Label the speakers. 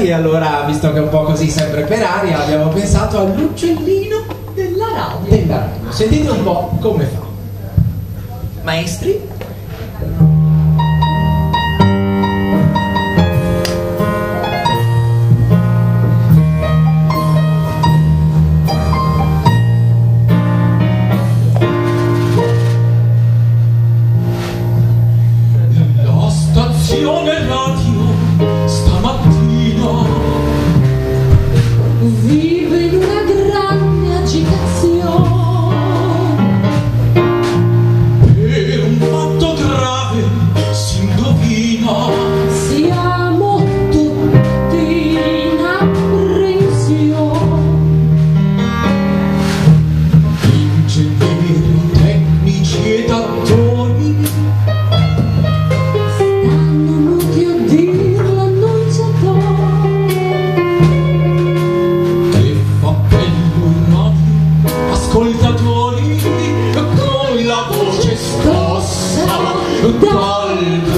Speaker 1: E allora, visto che è un po' così sempre per aria, abbiamo pensato all'uccellino
Speaker 2: della radio.
Speaker 1: Della radio. Sentite un po' come fa.
Speaker 2: Maestri? La stazione radio. Football